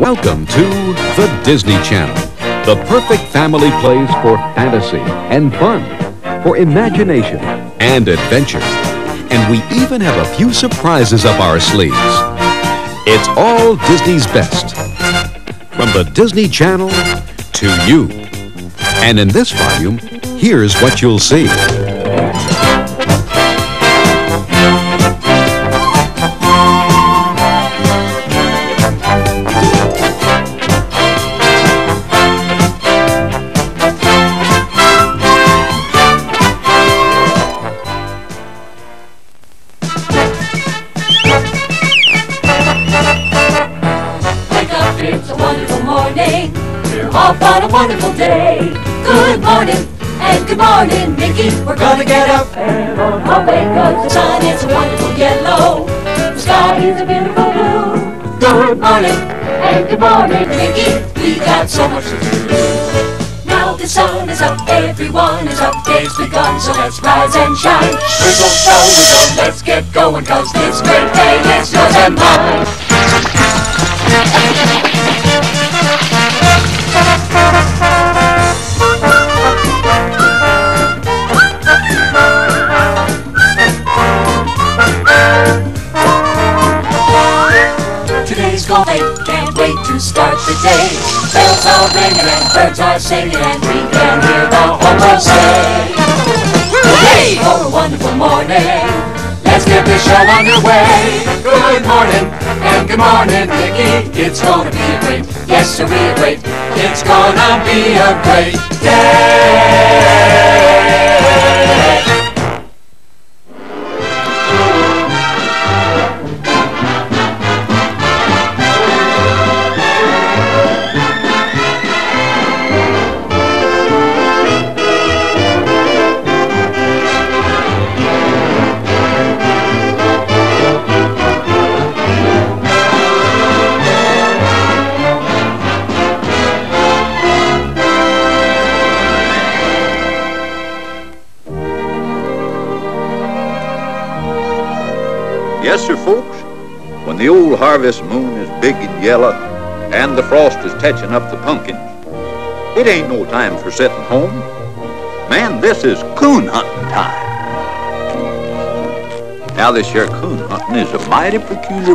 Welcome to the Disney Channel, the perfect family place for fantasy and fun, for imagination and adventure. And we even have a few surprises up our sleeves. It's all Disney's best. From the Disney Channel to you. And in this volume, here's what you'll see. Off on a wonderful day. Good morning and good morning, Mickey. We're gonna get up and on our way 'cause the sun is a wonderful yellow. The sky is a beautiful blue. Good morning and good morning, Mickey. We got so much to do. The sun is up, everyone is up, day's begun, so let's rise and shine. Wiggle, go, wiggle, let's get going, cause this great day is yours and mine. Today's golden, can't wait to start the day. Bells are ringing and birds are singing and we can hear the world say, Hooray for a wonderful morning! Let's get this show underway. Good morning and good morning, Mickey. It's gonna be a great, yes, a great. It's gonna be a great day. Yes, sir, folks. When the old harvest moon is big and yellow and the frost is touching up the pumpkins, it ain't no time for sitting home. Man, this is coon hunting time. Now, this here coon hunting is a mighty peculiar